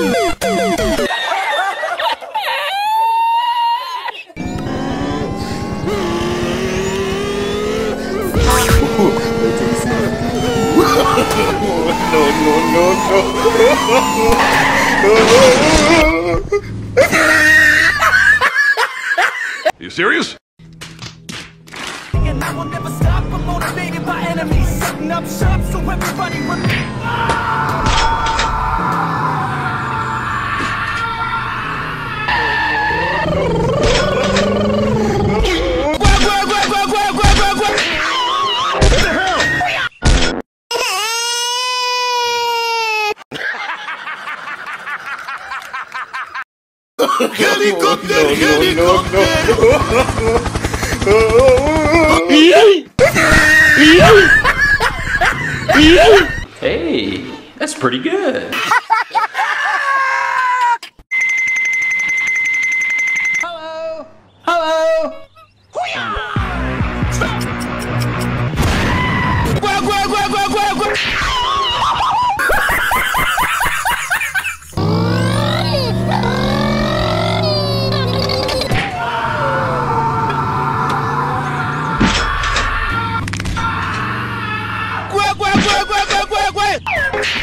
Yeah. You serious? And I will never stop. I'm motivated by enemies, setting up shop so everybody will. Helicopter, helicopter. Hey, that's pretty good. Kill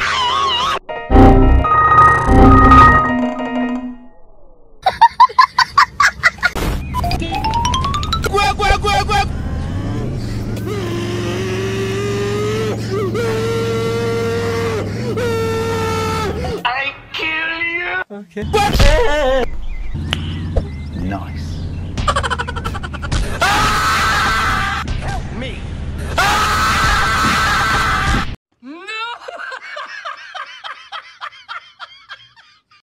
you.